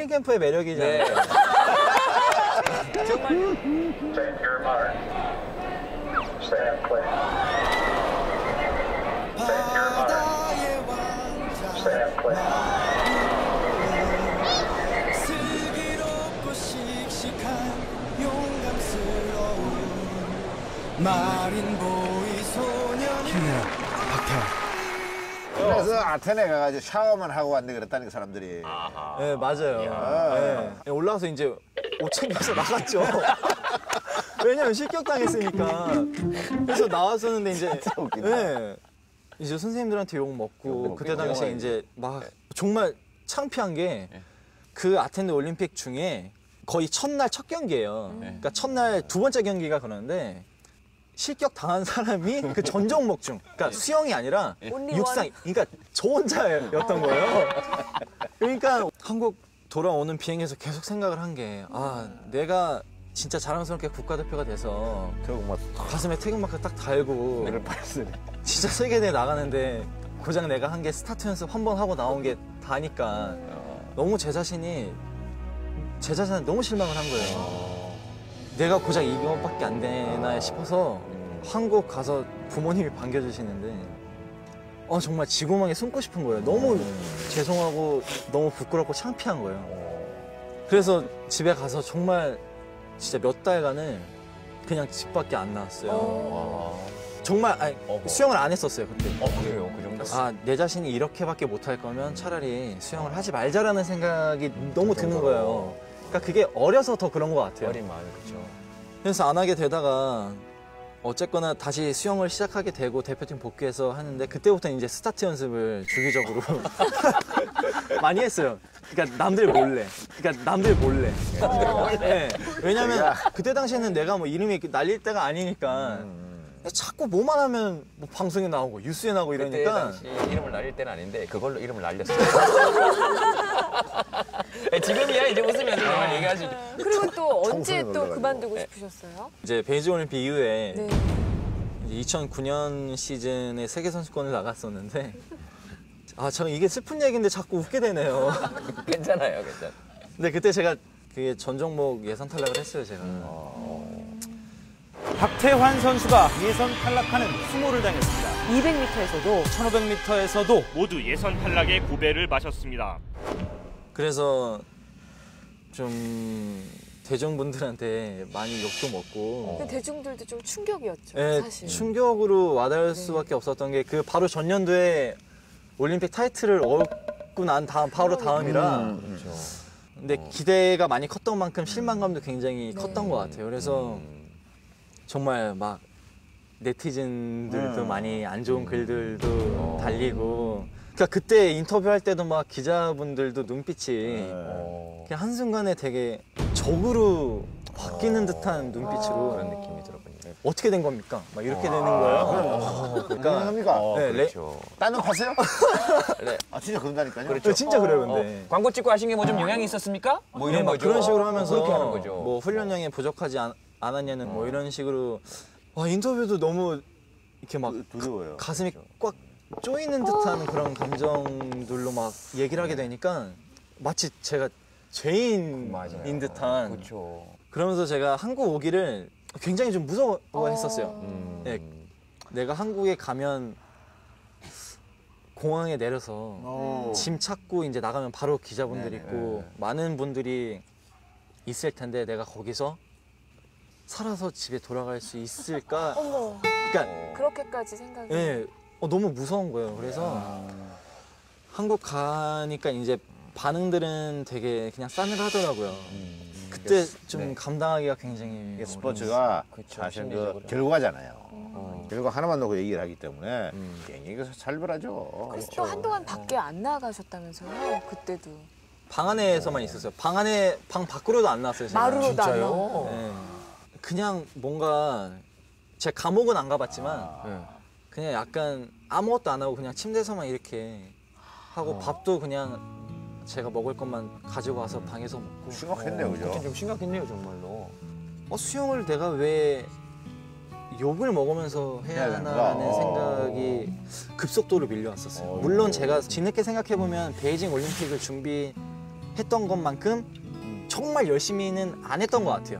힐링 캠프의 매력이잖아요. 네. 정말 용감스러운 마린 보이 소년 힘내라, 박태환. 그래서 아테네 가가지고 샤워만 하고 왔는데 그랬다는 그 사람들이. 네, 맞아요. 네. 올라와서 이제 옷 챙겨서 나갔죠. 왜냐면 실격당했으니까. 그래서 나왔었는데 이제. 웃긴다. 네. 이제 선생님들한테 욕 먹고 그때 당시에 이제 막 정말 창피한 게 그 아테네 올림픽 중에 거의 첫날 첫 경기예요. 그러니까 첫날 두 번째 경기가 그러는데 실격 당한 사람이 그 전 종목 중, 그러니까 수영이 아니라 Only 육상, 그러니까 저 혼자였던 거예요. 그러니까 한국 돌아오는 비행에서 계속 생각을 한 게, 아, 내가 진짜 자랑스럽게 국가대표가 돼서 저거 뭐 가슴에 태극마크 딱 달고 를 발쓰네. 진짜 세계대회 나가는데 고작 내가 한 게 스타트 연습 한 번 하고 나온 게 다니까 너무 제 자신이 제 자신한테 너무 실망을 한 거예요. 내가 고작 이것밖에 안 되나 싶어서 한국 가서 부모님이 반겨주시는데 어, 정말 지구멍에 숨고 싶은 거예요. 너무 죄송하고 너무 부끄럽고 창피한 거예요. 그래서 집에 가서 정말 진짜 몇 달간을 그냥 집 밖에 안 나왔어요. 정말 아니, 수영을 안 했었어요 그때. 어 그래요 그 정도. 아, 내 자신이 이렇게밖에 못할 거면 차라리 수영을 하지 말자라는 생각이 너무 드는 거예요. 그러니까 그게 어려서 더 그런 것 같아요. 어린 마음이 그렇죠. 그래서 안 하게 되다가 어쨌거나 다시 수영을 시작하게 되고 대표팀 복귀해서 하는데 그때부터 이제 스타트 연습을 주기적으로 많이 했어요. 그러니까 남들 몰래. 그러니까 남들 몰래. 네. 왜냐면 그때 당시에는 내가 뭐 이름이 날릴 때가 아니니까 자꾸 뭐만 하면 뭐 방송에 나오고 뉴스에 나오고 그때 이러니까 당시 이름을 날릴 때는 아닌데 그걸로 이름을 날렸어요. 예, 지금이야 이제 웃으면서 정말 얘기할 수 있죠. 그리고 또 언제 또. 그만두고 싶으셨어요? 이제 베이징 올림픽 이후에 네. 2009년 시즌에 세계 선수권을 나갔었는데 아, 저 이게 슬픈 얘기인데 자꾸 웃게 되네요. 괜찮아요, 괜찮아요. 근데 그때 제가 그게 전 종목 예선 탈락을 했어요, 제가. 박태환 선수가 예선 탈락하는 수모를 당했습니다. 200m에서도 1500m에서도 모두 예선 탈락의 고배를 마셨습니다. 그래서 좀 대중분들한테 많이 욕도 먹고. 근데 대중들도 좀 충격이었죠, 예, 사실. 충격으로 와닿을 수밖에 없었던 게 그 바로 전년도에 올림픽 타이틀을 얻고 난 다음 바로 다음이라. 근데 기대가 많이 컸던 만큼 실망감도 굉장히 컸던 것 같아요. 그래서 정말 막 네티즌들도 많이 안 좋은 글들도 달리고 그러니까 그때 인터뷰할 때도 막 기자분들도 눈빛이 어, 그냥 한순간에 되게 적으로 바뀌는 듯한 눈빛으로 그런 느낌이 들었군요. 어떻게 된 겁니까? 막 이렇게 되는 거예요. 그러니까 가능합니까? 어, 네, 레- 그렇죠. 딴놈 파세요? 네. 아 진짜 그런다니까요. 그렇죠. 진짜 그래요, 어, 근데. 광고 찍고 하신 게 뭐 좀 영향이 있었습니까? 뭐 네, 이런 막 거죠. 그런 식으로 하면서 그렇게 하는 거죠. 어. 뭐 훈련량이 부족하지 않, 않았냐는 뭐 이런 식으로 와 인터뷰도 너무 이렇게 막 두려워요. 가 슴이 꽉 쪼이는 듯한 그런 감정들로 막 얘기를 하게 되니까 마치 제가 죄인인 맞아요. 듯한 그렇죠. 그러면서 제가 한국 오기를 굉장히 좀 무서워했었어요. 음. 네, 내가 한국에 가면 공항에 내려서 어. 짐 찾고 이제 나가면 바로 기자분들 있고 많은 분들이 있을 텐데 내가 거기서 살아서 집에 돌아갈 수 있을까? 어머, 그러니까 그렇게까지 생각이. 예, 어, 너무 무서운 거예요. 그래서 한국 가니까 이제 반응들은 되게 그냥 싸늘하더라고요. 그때 좀 감당하기가 굉장히 이게 스포츠가 그쵸, 사실 그 심리적으로. 결과잖아요. 결과 하나만 놓고 얘기를 하기 때문에 굉장히 그 살벌하죠. 그래서 또 한동안 밖에 안 나가셨다면서요? 그때도. 방 안에서만 있었어요. 방 안에 방 밖으로도 안 나왔어요. 제가. 마루로도 안? 나오고. 네. 그냥 뭔가 제 감옥은 안 가봤지만 네. 그냥 약간 아무것도 안 하고 그냥 침대에서만 이렇게 하고 밥도 그냥 제가 먹을 것만 가지고 와서 방에서 먹고 심각했네요, 그때 그죠? 좀 심각했네요, 정말로. 어, 수영을 내가 왜 욕을 먹으면서 해야 해야 되는가? 하나라는 어. 생각이 급속도로 밀려왔었어요. 어, 물론 어. 제가 뒤늦게 생각해 보면 베이징 올림픽을 준비했기 했던 것만큼 정말 열심히는 안 했던 것 같아요.